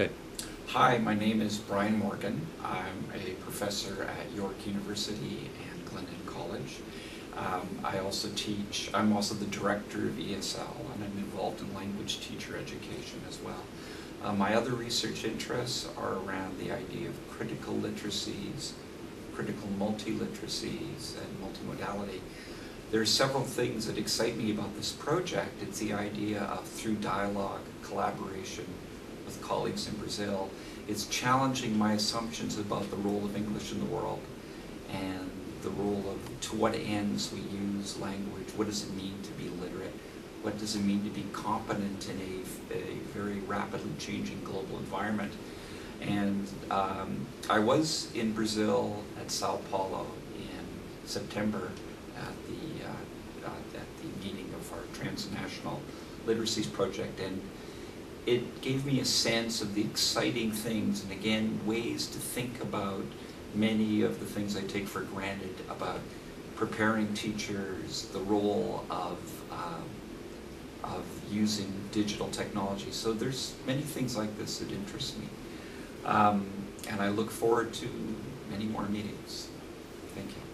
Okay. Hi, my name is Brian Morgan. I'm a professor at York University and Glendon College. Um, I also teach, I'm also the director of ESL, and I'm involved in language teacher education as well. Uh, my other research interests are around the idea of critical literacies, critical multiliteracies, and multimodality. There are several things that excite me about this project. It's the idea of through dialogue, collaboration with colleagues in Brazil, it's challenging my assumptions about the role of English in the world and the role of to what ends we use language. What does it mean to be literate? What does it mean to be competent in a, a very rapidly changing global environment? And um, I was in Brazil at Sao Paulo in September at the uh, uh, at the meeting of our transnational literacies project, and it gave me a sense of the exciting things, and again ways to think about many of the things I take for granted about preparing teachers, the role of um, of using digital technology. So there's many things like this that interest me. Um, and I look forward to many more meetings. Thank you.